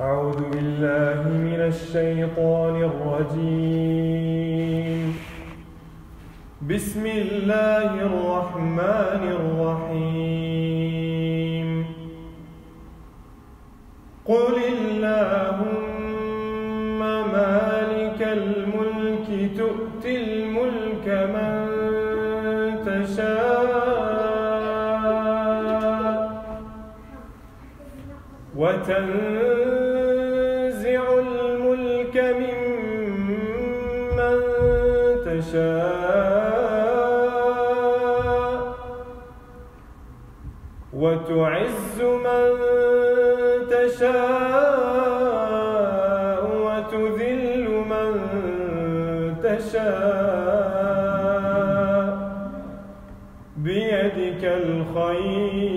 أعوذ بالله من الشيطان الرجيم. بسم الله الرحمن الرحيم. قل اللهم مالك الملك تؤتي الملك من تشاء وتنزع الملك ممن تشاء وتعز من تشاء وتذل من تشاء بيدك الخير.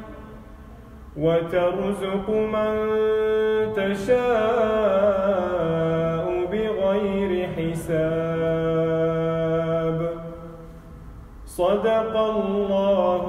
وترزق من تشاء بغير حساب. صدق الله